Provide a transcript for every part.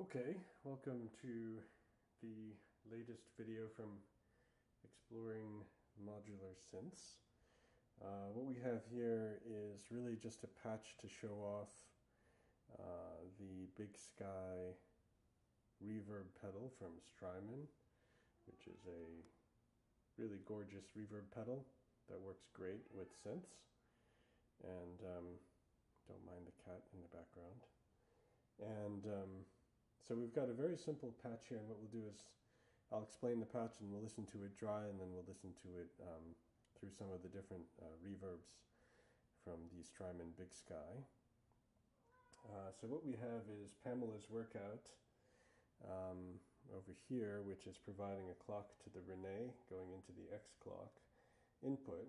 Okay, welcome to the latest video from Exploring Modular Synths. Uh, what we have here is really just a patch to show off uh, the Big Sky reverb pedal from Strymon, which is a really gorgeous reverb pedal that works great with synths. And um, don't mind the cat in the background. And um, so we've got a very simple patch here, and what we'll do is I'll explain the patch and we'll listen to it dry, and then we'll listen to it um, through some of the different uh, reverbs from the Strymon Big Sky. Uh, so what we have is Pamela's workout um, over here, which is providing a clock to the René going into the X clock input.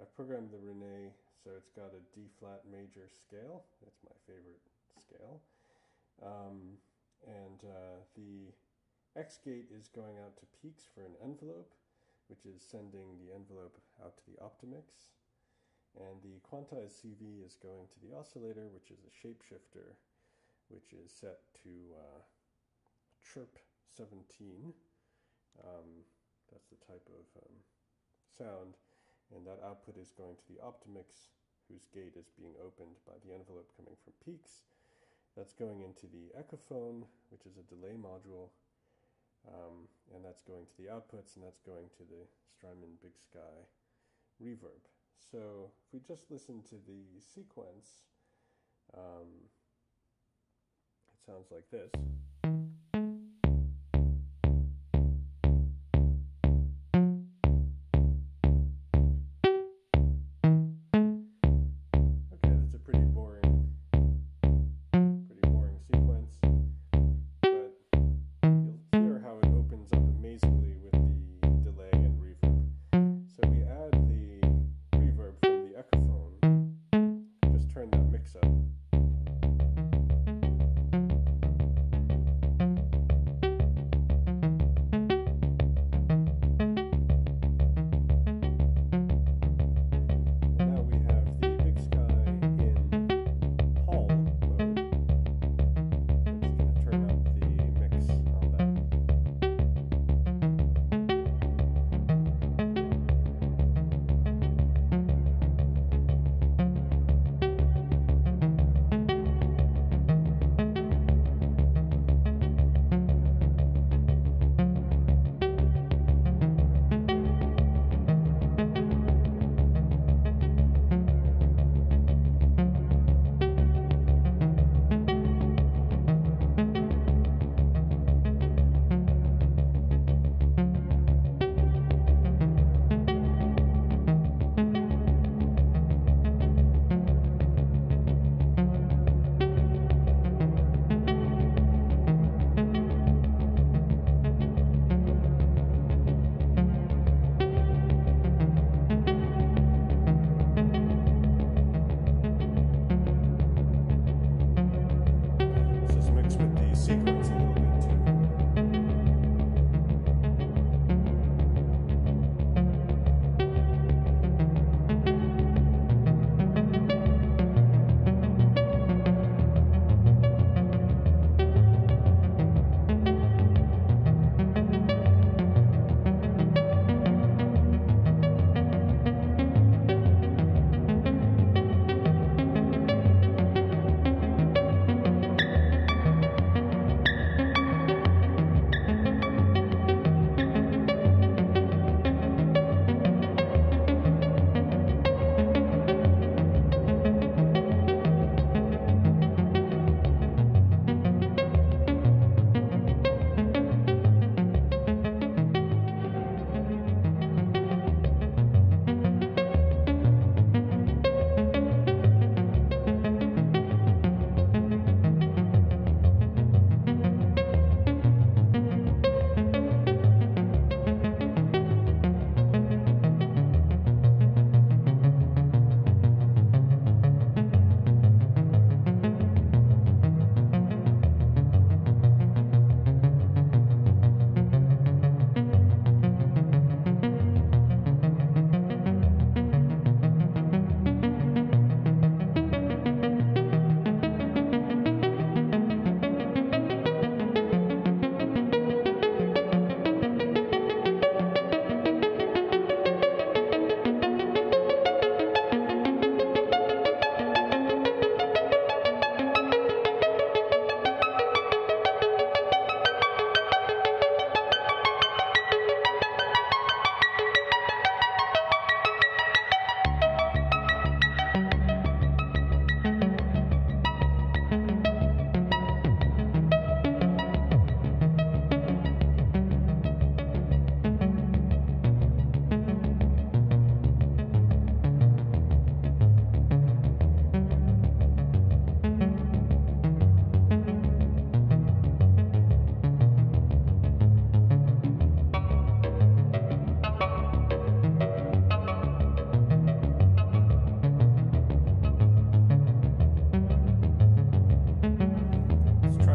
I've programmed the René so it's got a D flat major scale. That's my favorite scale. Um, and uh, the X gate is going out to peaks for an envelope, which is sending the envelope out to the Optomix. And the quantized CV is going to the oscillator, which is a shapeshifter, which is set to uh, chirp 17. Um, that's the type of um, sound. And that output is going to the Optomix, whose gate is being opened by the envelope coming from peaks. That's going into the Echophon, which is a delay module, um, and that's going to the outputs, and that's going to the Strymon Big Sky reverb. So if we just listen to the sequence, um, it sounds like this.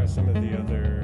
Some of the other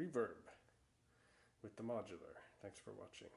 Reverb with the modular. Thanks for watching.